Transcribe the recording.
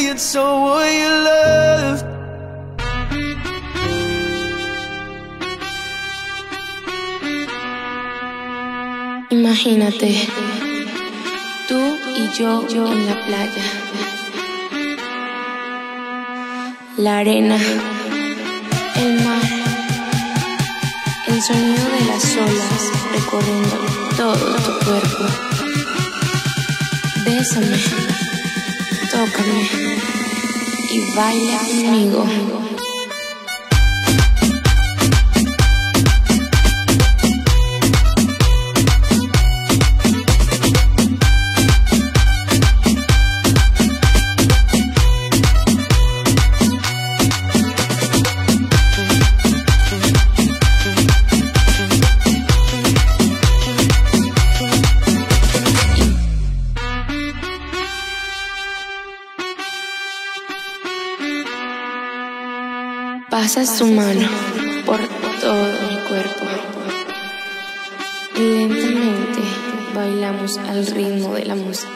you loved Imagínate, tú y yo, yo en la playa. La arena, el mar, el sonido de las olas recorriendo todo tu cuerpo. Bésame, tócame y baila conmigo. Pasas tu mano por todo mi cuerpo y lentamente bailamos al ritmo de la música.